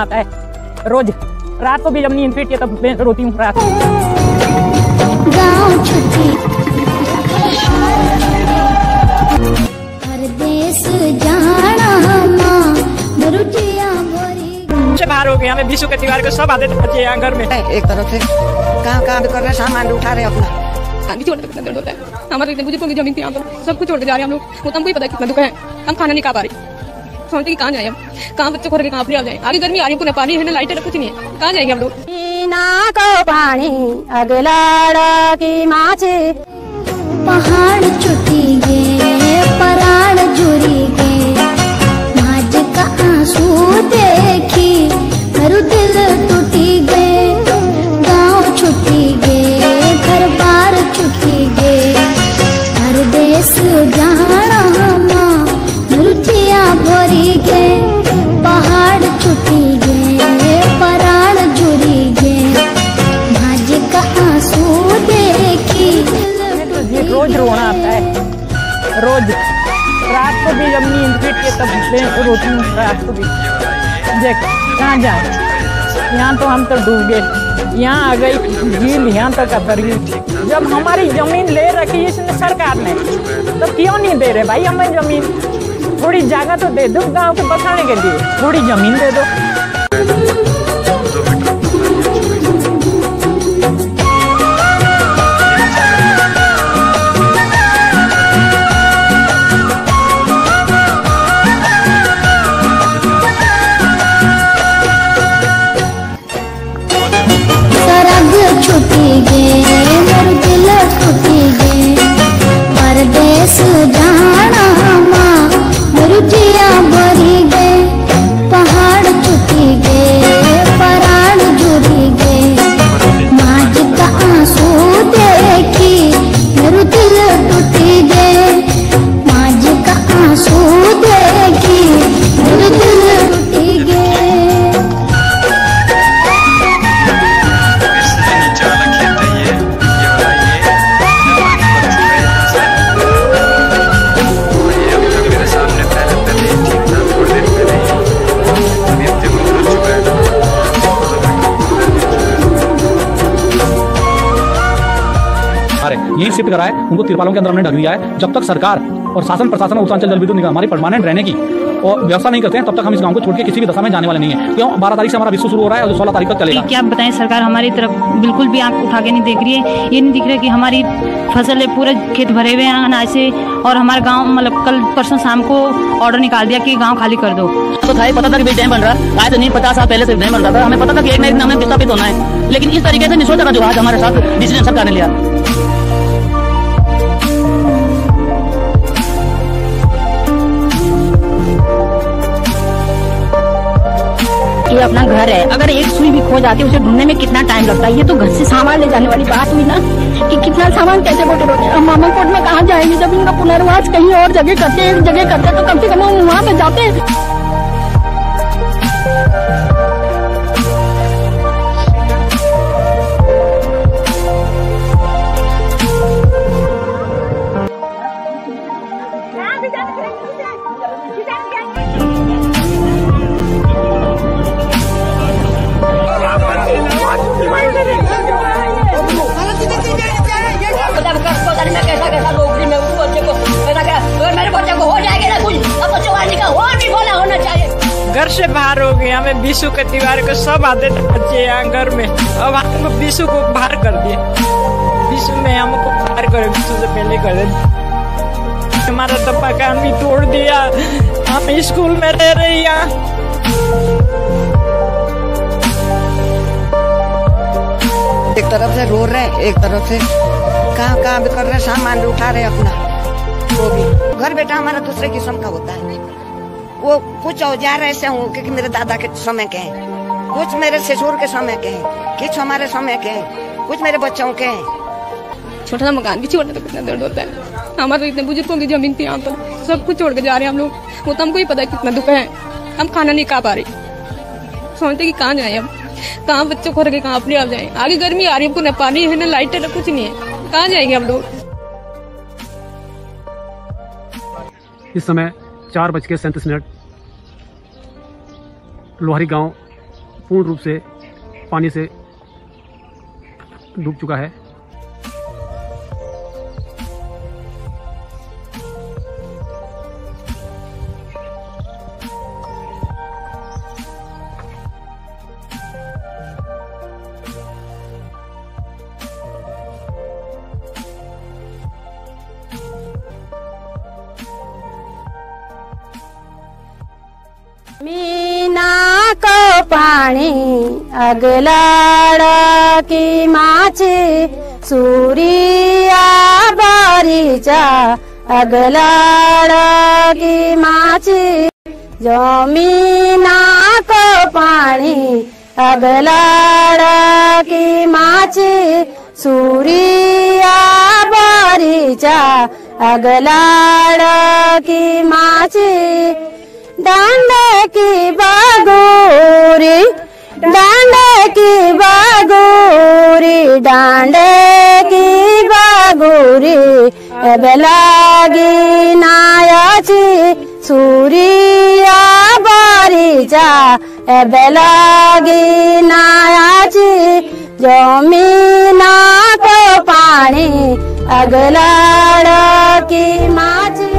आता है। रोज रात को भी जब नींद है तब मैं रोती हूँ रात को। गाँव छुट्टी। परदेस जाना माँ मुरुटिया भरी से बाहर हो विश्व के त्योहार को सब आते थे यहाँ घर में। एक तरफ़ से। कहाँ कहाँ कर रहे सामान उठा रहे अपना। छोड़ कितना दर्द होता है। हमारे इतने बुज़ुर्गों ज़मीन थी यहाँ पर। सब कुछ छोड़ के जा रहे हैं हम लोग। वो तो हमको ही पता है कितना दुख है। हम खाना नहीं खा पा रहे। सोचते कि कहाँ जाए हम? कहाँ बच्चों को रख के कहाँ अपने आप जाए? आगे गर्मी आ रही है पानी है ना लाइटर कुछ नहीं है कहाँ जाएँगे हम लोग? को पानी अगला की माचे पहाड़ छुट्टी रोज रोना आता है। रोज रात को भी जब नींद पीटती है, तब रोती हूँ रात को भी। देख, कहाँ जाए? यहाँ तो हम तो डूब। गए यहाँ आ गई झील, यहाँ तक अतर गई जब हमारी ज़मीन ले रखी इसने सरकार ने तो क्यों नहीं दे रहे भाई हमें ज़मीन? थोड़ी जगह तो दे दो, गाँव को बसाने के लिए। थोड़ी ज़मीन दे दो। अरे शिफ्ट कराए उनको तिरपालों के अंदर हमने ढक दिया है। जब तक सरकार और शासन प्रशासन और उत्तरांचल जल विद्युत निगम हमारी परमानेंट रहने की और व्यवस्था नहीं करते हैं तब तक हम इस गाँव को छोड़ के किसी भी दशा में जाने वाले नहीं है। क्यों? बारह तारीख से हमारा विश्व शुरू हो रहा है और सोलह तारीख तक चलेगा। क्या बताएँ सरकार हमारी तरफ़ बिल्कुल भी आँख उठा के नहीं देख रही है? ये नहीं दिख रहा है कि हमारी फ़सल है पूरे खेत भरे हुए हैं अनाज से और हमारा गाँव मतलब कल परसों शाम को ऑर्डर निकाल दिया की गाँव खाली कर दो। तो था पता था कि डैम बन रहा है। तो नहीं पचास साल पहले से डैम बन रहा था। हमें पता था कि एक ना एक दिन हमें विस्थापित होना है। लेकिन इस तरीके से नहीं सोचा था जो आज हमारे साथ डिसीज़न सरकार ने लिया। ये अपना घर है। अगर एक सुई भी खो जाती है, उसे ढूँढने में कितना टाइम लगता है? ये तो घर से सामान ले जाने वाली बात हुई ना, कि कितना सामान कैसे बोटे रोटे हम मामा कोट में कहाँ जाएँगे जब इनका पुनर्वास कहीं और जगह करते एक जगह करते तो कम से कम हम वहाँ पे जाते घर विश्व के त्योहार को सब आते थे घर में। अब हमको विश्व को बाहर कर दिए। विश्व में हमको बाहर करे विश्व से पहले कर। दे हमारा तो मकान भी तोड़ दिया। हम स्कूल में रह रहे यहाँ एक तरफ़ से रो रहे एक तरफ़ से कहाँ कहाँ भी कर रहे सामान उठा रहे अपना। वो भी। घर बेटा हमारा दूसरे किस्म का होता है। वो कुछ औज़ार ऐसे हूँ क्योंकि मेरे दादा के समय के हैं। कुछ मेरे ससुर के समय के हैं कुछ हमारे समय के हैं कुछ मेरे बच्चों के हैं। छोटा सा मकान भी छोड़ने तो कितना दर्द होता है। हमारे इतने बुज़ुर्गों की ज़मीन थी यहाँ पर सब कुछ छोड़ के जा रहे हैं हम लोग। वो तो हमको ही पता है कितना दुख है। हम खाना नहीं खा पा रहे। सोचते कि कहाँ जाए हम? कहाँ बच्चों को रखे के कहाँ अपने आप जाए? आगे गर्मी आ रही है हमको न पानी है न लाइट है न कुछ नहीं है। कहाँ जाएँगे हम लोग? इस समय चार बज के सैंतीस मिनट। लोहरी गाँव पूर्ण रूप से पानी से डूब चुका है। मी नाक पाणी अगलाड की माची सूर्या बारीचा अगलाड की माची जमी नाक पाणी अगलाड की माची सूर्या बारीचा अगलाड की माची. डांडे की बागोरी डांडे की बागोरी डांडे की बागोरी बेलागी नायाची सूर्या बारीचा बेलागी नायाची जमीना को पानी अगलाड की माची